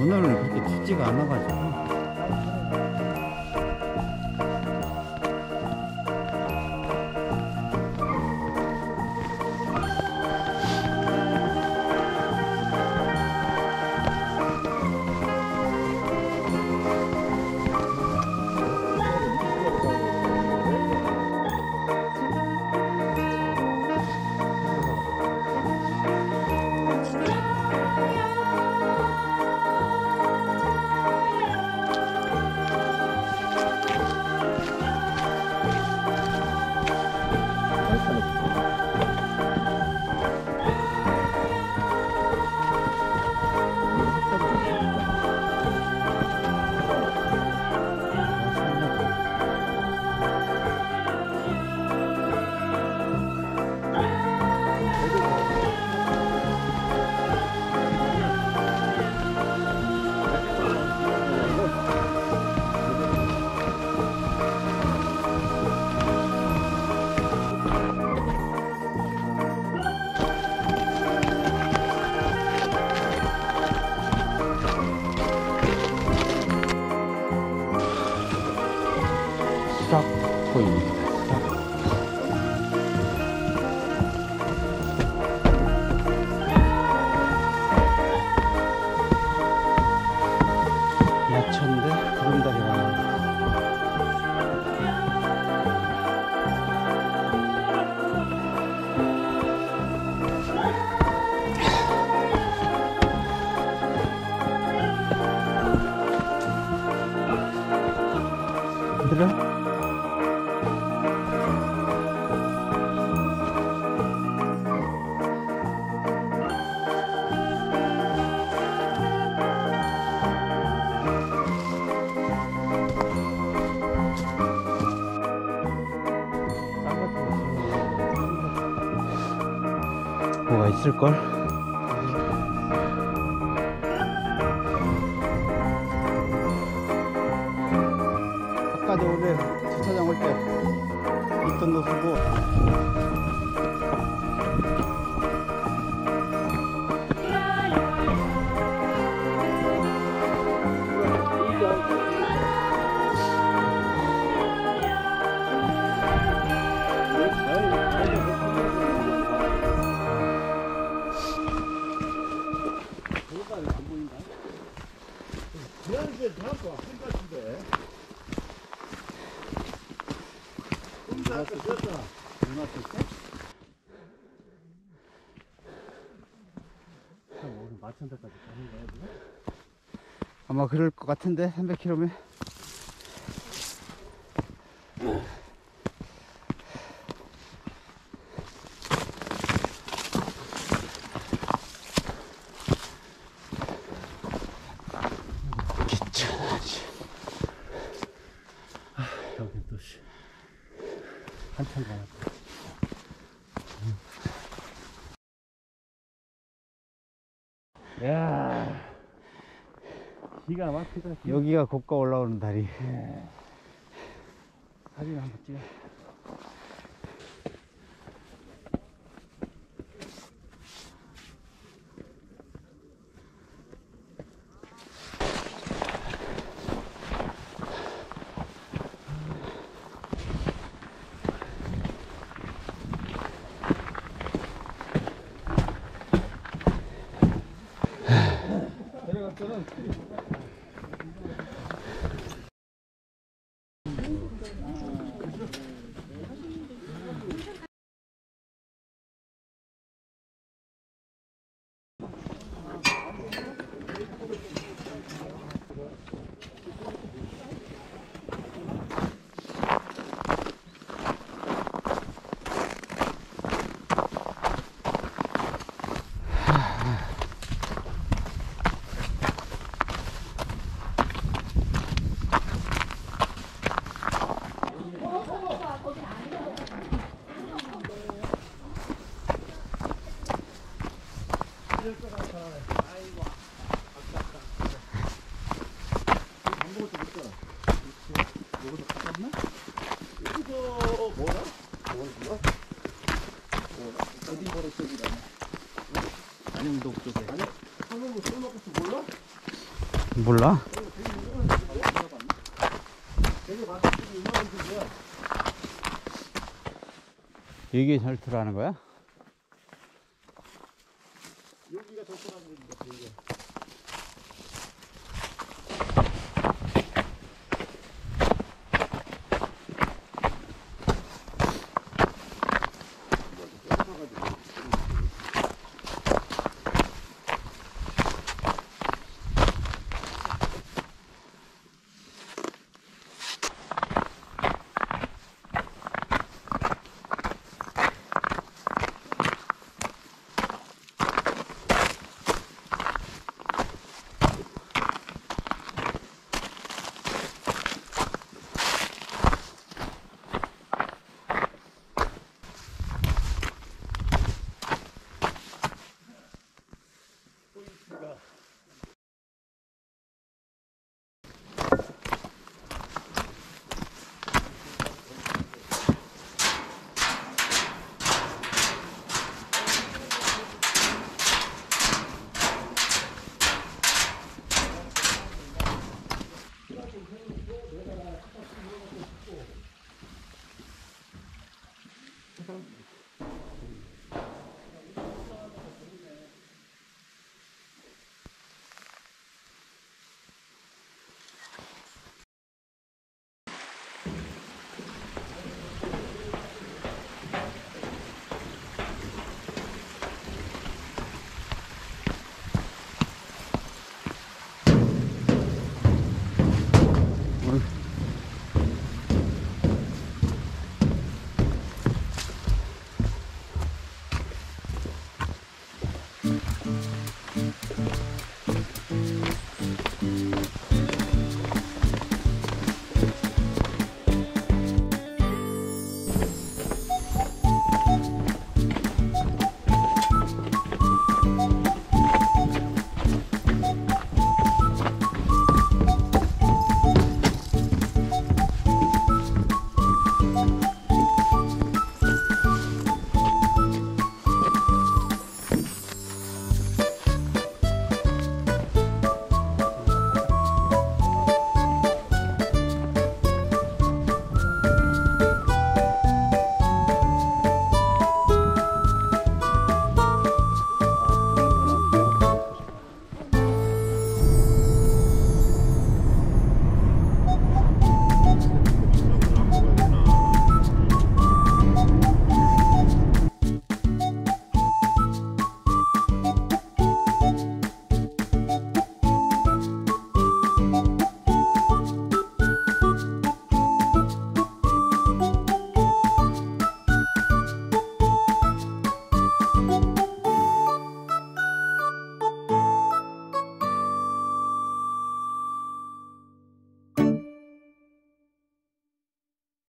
오늘은 그렇게 춥지가 않아가지고 虾会议 뭐가 있을걸? 아까도 원래 주차장 올 때 있던 노수고 아마 그럴 것 같은데 300km면 귀찮아지 여기 또 씨. 한참 가놨다. 야, 기가 막히다. 기가 여기가 고가 올라오는 다리 사진 한번 찍어. 저는 안영동 쪽에. 몰라. 이게 절투라는 거야? 여기가 더 사람들인데, 여기